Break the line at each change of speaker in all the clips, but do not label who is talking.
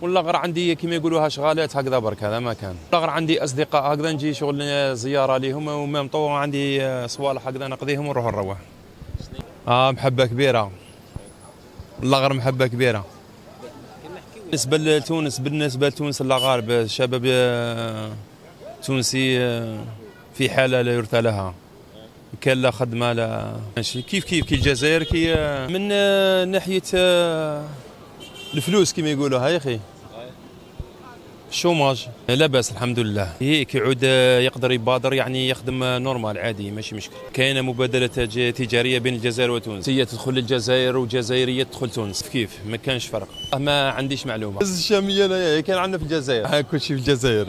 ولا غير عندي كما يقولوها شغالات هكذا برك هذا ما كان. ولا غير عندي أصدقاء هكذا نجي شغل زيارة ليهم ومام طو عندي صوالح هكذا نقضيهم ونروح نروح. آه محبة كبيرة. والله غير محبة كبيرة. بالنسبة لتونس بالنسبة لتونس الاغاربه الشباب التونسي في حالة لا يرثى لها. كان لا خدمة لا ماشي. كيف كيف كي الجزائر كي من ناحية الفلوس كما يقولوا هاي أخي. ال chômage لاباس الحمد لله هيك يعود يقدر يبادر يعني يخدم normal عادي ماشي مشكل. كاينة مبادلة تجارية بين الجزائر وتونس. هي تدخل الجزائر وجزائرية تدخل تونس. كيف؟ ما كانش فرق. ما عنديش معلومة. الشامية أنا كان عندنا في الجزائر. كل شيء في الجزائر.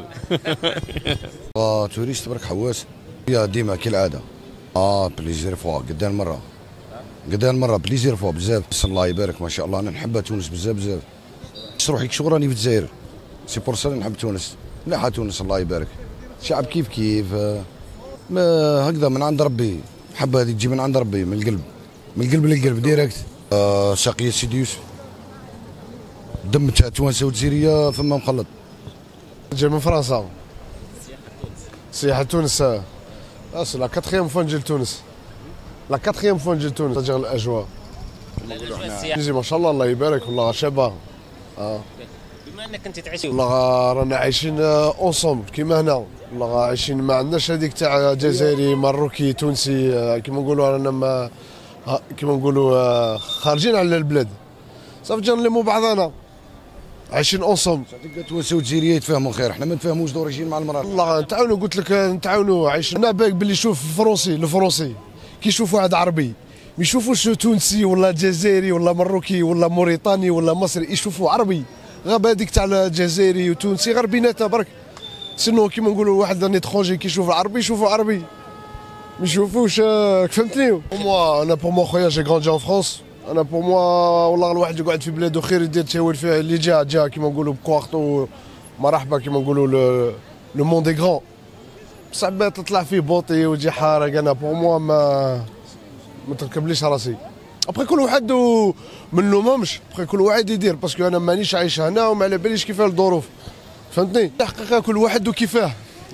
touriste برك حواس. يا ديما كالعادة. آه plusieurs fois قدام مرة. قدام مرة plusieurs fois بزاف. الله يبارك ما شاء الله. أنا نحبها تونس بزاف بزاف. روحي شغل راني في الجزائر؟ c'est pour ça نحب تونس. مليحه تونس الله يبارك. شعب كيف كيف؟ ما هكذا من عند ربي. حب هذه تجي من عند ربي من القلب. من القلب للقلب direct آه ساقية سيدي يوسف. دم تاع توانسه وجزايرية فما مخلط.
جاي من فرنسا. سياحة تونس c'est la quatrième fois نجي لتونس la quatrième fois نجي لتونس تجي الأجواء. يجي ما شاء الله الله يبارك والله شابه آه.
بما انك انت تعيش
والله رانا عايشين ensemble كيما هنا. والله عايشين ما عندناش هذيك تاع جزائري مروكي تونسي كيما نقولوا رانا ما كيما نقولوا خارجين على البلاد. صافي جا نلموا بعضنا. عايشين اونصومبل
توانسه وجزيريه يتفاهموا خير إحنا ما نتفاهموش دوريجين مع المرأة.
والله نتعاونوا قلت لك نتعاونوا عايشين. أنا باك باللي شوف الفرنسي الفرنسي. كي يشوف واحد عربي ما يشوفوش تونسي ولا جزائري ولا مروكي ولا موريتاني ولا مصري يشوفوا عربي. غاب هذيك تاع الجزائري وتونسي غير بيناتها برك سنو كيما نقولوا واحد ان اتخونجي كي يشوف العربي يشوفوا عربي. ما يشوفوش فهمتني؟ moi أنا pour moi خويا j'ai grandi en France أنا pour moi والله الواحد يقعد في بلادو خير يدير تشاور فيه. اللي جا جا كيما نقولوا بكواغطو مرحبا كيما نقولوا le monde est grand بصح تطلع فيه بوطي ويجي حارق. أنا pour moi ما ما تركبليش راسي. ابخي كل واحد ما نلومهمش ابخي كل واحد يدير. parce que أنا مانيش عايش هنا وما على باليش كيفاه الظروف. فهمتني؟ الحقيقة كل واحد وكيفاه.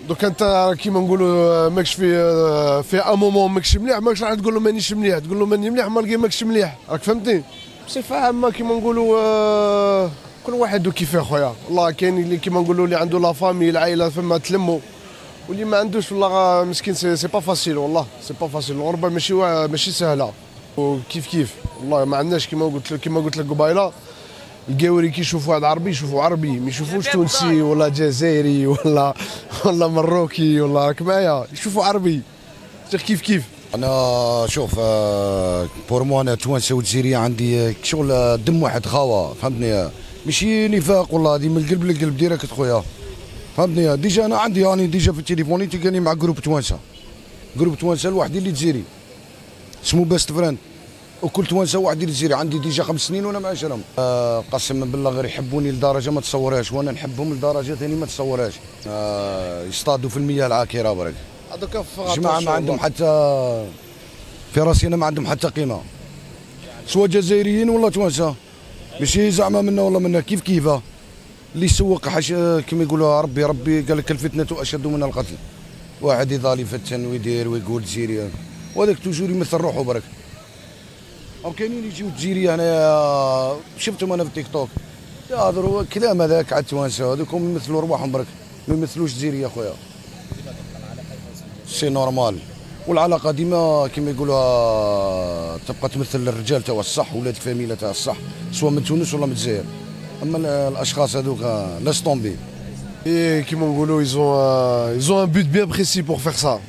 دوك أنت كيما نقولوا ماكش في في un moment ماكش مليح ماكش راح تقول له مانيش مليح. تقول له راني مليح malgré ماكش مليح. راك فهمتني؟ بصفة عامة كيما نقولوا كل واحد وكيفاه خويا. والله كاين اللي كيما نقولوا اللي عنده la famille العائلة فما تلموا واللي ما عندوش والله مسكين c'est pas facile والله. c'est pas facile الغربة ماشي ماشي سهلة. وكيف كيف؟ والله ما عندناش كيما قلت لك كيما قلت لك قبيلة. القاوري كي يشوفوا واحد عربي يشوفوا عربي ما يشوفوش تونسي ولا جزائري ولا ولا مروكي ولا راك معايا يشوفوا عربي. كيف كيف؟
أنا شوف pour moi أنا توانسه وجزيريه عندي شغل دم واحد خاوة فهمتني؟ ماشي نفاق والله هذه من القلب للقلب direct خويا. فهمتني؟ déjà أنا عندي راني ديجا في تليفوني تلقاني مع groupe توانسه groupe توانسه الوحدي اللي جزيري اسمه best friend وكل توانسه واحد اللي جزيري عندي déjà خمس سنين وأنا معاشرهم آه قسما بالله غير يحبوني لدرجة ما تصورهاش. وأنا نحبهم لدرجة ثاني ما تصورهاش. آه يصطادوا في المياه العاكرة برك.
هذوك
جماعة ما عندهم حتى في راسي أنا ما عندهم حتى قيمة. سواء جزائريين ولا توانسة. ماشي زعما منا ولا منا. كيف كيفة؟ اللي يسوق حاش كما يقولوا ربي ربي قال لك الفتنة أشد من القتل. واحد يظل يفتن ويدير ويقول جزيري وهذاك توجور يمثل روحه برك. أو كاينين يجيو تجيري أنا شفتهم أنا في التيك توك. يهضروا كلام هذاك على التوانسه هذوك يمثلوا رواحهم برك. ما يمثلوش الجزيري يا خويا. c'est normal والعلاقة ديما كما يقولوا تبقى تمثل الرجال تاع الصح ولاد فاميلة تاع الصح سواء من تونس ولا من الجزائر. أما الأشخاص هذوك laisse
tomber كيما نقولوا ils ont ils ont un but bien précis pour faire ça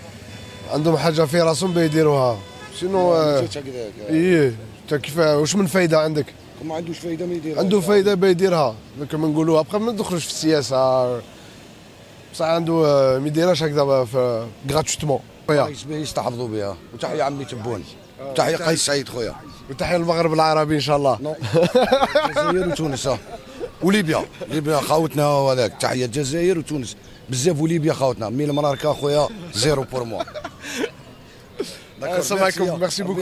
عندهم حاجة في راسهم بيديروها sinon إيه كيف واش من فايدة عندك؟
ما عندوش فايدة ما يديرها؟
عنده فايدة بيديرها كما نقولوا ابخي ما ندخلوش في السياسة. بصح عنده ما يديرهاش هكذا gratuitement
خويا. يستحفظوا بها وتحية عمي تبون. تحيه قيس سعيد خويا.
وتحية المغرب العربي إن شاء الله.
الجزائر وتونس وليبيا. ليبيا خاوتنا وهذاك. تحية الجزائر وتونس. بزاف وليبيا خاوتنا. mais المراركه خويا. زيرو بور موا.
Merci. beaucoup.